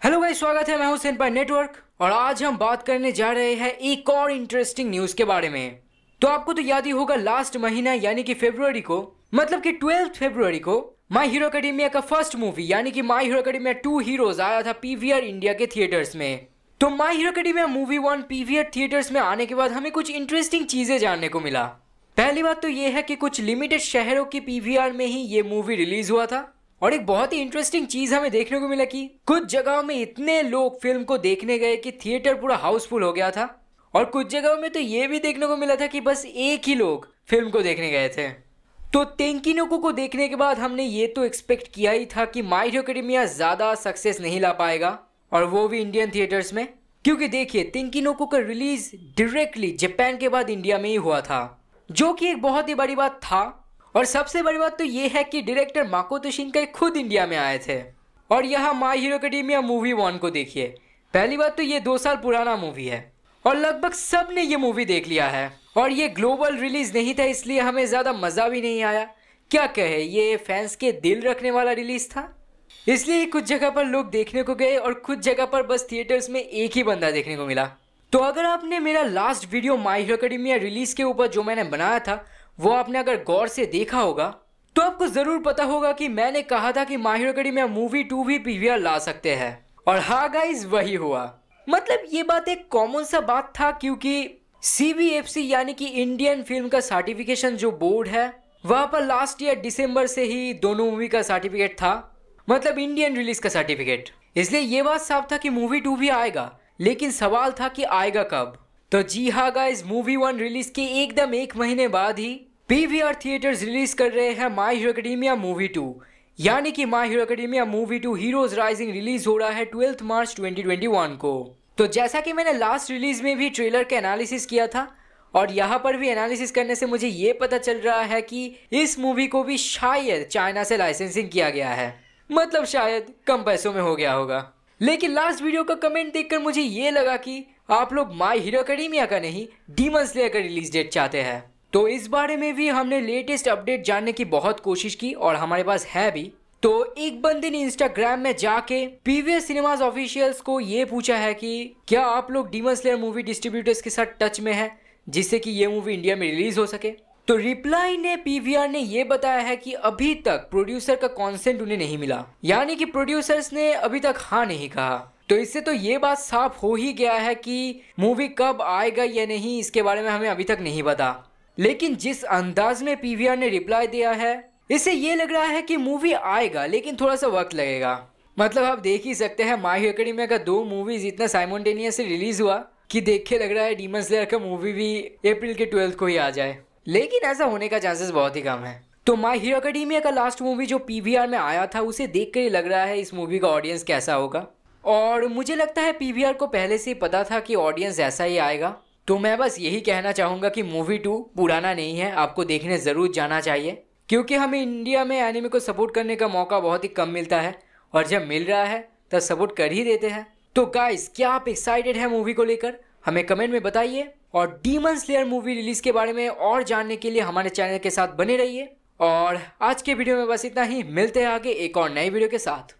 Hello भाई स्वागत है, मैं हूँ सेनपाई नेटवर्क और आज हम बात करने जा रहे हैं एक और इंटरेस्टिंग न्यूज़ के बारे में। तो आपको तो याद ही होगा लास्ट महीना, यानी कि फेब्रुवरी को मतलब कि ट्वेल्थ फेब्रुवरी को माई हीरो अकेडमिया का फ़र्स्ट मूवी यानी कि My Hero Academia two heroes आया था पीवीआर इंडिया के थिएटर्स में। तो My Hero Academia movie one PVR theatres में आने के बाद हमें कुछ इंटरेस्टिंग चीज़ें जानने को मिला। पहली बात तो ये है कि कुछ लिमिटेड शहरों की पीवीआर में ही ये मूवी रिलीज़ हुआ था। और एक बहुत ही इंटरेस्टिंग चीज़ हमें देखने को मिला कि कुछ जगहों में इतने लोग फ़िल्म को देखने गए कि थिएटर पूरा हाउसफुल हो गया था। और कुछ जगहों में तो ये भी देखने को मिला था कि बस एक ही लोग फ़िल्म को देखने गए थे। तो तेंकिनोको को देखने के बाद हमने ये तो एक्सपेक्ट किया ही था कि माई ज़्यादा सक्सेस नहीं ला पाएगा, और वो भी इंडियन थिएटर्स में। क्योंकि देखिए, तिंकिनोको का रिलीज़ डायरेक्टली जापान के बाद इंडिया में ही हुआ था, जो कि एक बहुत ही बड़ी बात था। और सबसे बड़ी बात तो ये है कि डायरेक्टर माकोतो शिंकाई खुद इंडिया में आए थे। और यहाँ My Hero Academia movie one को देखिए। पहली बात तो ये दो साल पुराना मूवी है। और लगभग सबने ये मूवी देख लिया है। और ये ग्लोबल रिलीज़ नहीं था, इसलिए हमें ज़्यादा मज़ा भी नहीं आया। क्या कहे, ये फैंस के दिल रखने वाला रिलीज़ था? इसलिए कुछ जगह पर लोग देखने को गए और कुछ जगह पर बस थिएटर्स में एक ही बंदा देखने को मिला। तो अगर आपने मेरा last video My Hero Academia release के ऊपर जो मैंने बनाया था वो आपने अगर गौर से देखा होगा तो आपको ज़रूर पता होगा कि मैंने कहा था कि माहिर कड़ी में मूवी टू भी पीवीआर ला सकते हैं। और हाँ गाइज़ वही हुआ। मतलब ये बात एक कॉमन सा बात था क्योंकि सी यानी कि इंडियन फ़िल्म का सर्टिफिकेशन जो बोर्ड है, वहाँ पर लास्ट ईयर दिसंबर से ही दोनों मूवी का सर्टिफिकेट था। मतलब इंडियन रिलीज़ का सर्टिफिकेट इसलिए ये बात साफ़ था कि मूवी टू भी आएगा, लेकिन सवाल था कि आएगा कब। तो जी हाँ गाइज़ मूवी वन रिलीज़ के एकदम एक महीने बाद ही पीवीआर थिएटर्स रिलीज़ कर रहे हैं My Hero Academia movie two यानी कि My Hero Academia movie two heroes rising release हो रहा है ट्वेल्थ मार्च 2021 को। तो जैसा कि मैंने लास्ट रिलीज़ में भी ट्रेलर का एनालिसिस किया था, और यहाँ पर भी एनालिसिस करने से मुझे ये पता चल रहा है कि इस मूवी को भी शायद चाइना से लाइसेंसिंग किया गया है। मतलब शायद कम पैसों में हो गया होगा। लेकिन लास्ट वीडियो का कमेंट देखकर मुझे ये लगा कि आप लोग माई हीरो अकेडेमिया का नहीं डीमन स्लेयर का रिलीज़ डेट चाहते हैं। तो इस बारे में भी हमने लेटेस्ट अपडेट जानने की बहुत कोशिश की और हमारे पास है भी। तो एक बंदे ने इंस्टाग्राम में जाके पीवीएस सिनेमाज ऑफिशियल्स को ये पूछा है कि, क्या आप लोग डीमन स्लेयर मूवी डिस्ट्रीब्यूटर्स के साथ टच में है, जिससे कि ये मूवी इंडिया में रिलीज़ हो सके? तो रिप्लाई ने पीवीआर ने ये बताया है कि अभी तक प्रोड्यूसर का कॉन्सेंट उन्हें नहीं मिला। यानी कि प्रोड्यूसर्स ने अभी तक हाँ नहीं कहा। तो इससे तो ये बात साफ़ हो ही गया है कि मूवी कब आएगा या नहीं, इसके बारे में हमें अभी तक नहीं पता। लेकिन जिस अंदाज में पीवीआर ने रिप्लाई दिया है इससे ये लग रहा है कि मूवी आएगा, लेकिन थोड़ा सा वक्त लगेगा। मतलब आप देख ही सकते हैं, माही अकेडमी का दो मूवीज़ इतना साइमोटेनियस रिलीज़ हुआ, कि देख लग रहा है डीमन स्लेयर का मूवी भी अप्रैल के ट्वेल्थ को ही आ जाए। लेकिन ऐसा होने का चांसेस बहुत ही कम है। तो माई हीरो अकेडमिया का लास्ट मूवी जो पीवीआर में आया था, उसे देख कर ही लग रहा है इस मूवी का ऑडियंस कैसा होगा। और मुझे लगता है पीवीआर को पहले से ही पता था कि ऑडियंस ऐसा ही आएगा। तो मैं बस यही कहना चाहूँगा कि मूवी टू पुराना नहीं है, आपको देखने ज़रूर जाना चाहिए, क्योंकि हमें इंडिया में एनिमे को सपोर्ट करने का मौका बहुत ही कम मिलता है, और जब मिल रहा है, तब सपोर्ट कर ही देते हैं। तो गाइस क्या आप एक्साइटेड हैं मूवी को लेकर? हमें कमेंट में बताइए, और डीमन स्लेयर मूवी रिलीज़ के बारे में और जानने के लिए हमारे चैनल के साथ बने रहिए, और आज के वीडियो में बस इतना ही, मिलते हैं आगे एक और नई वीडियो के साथ।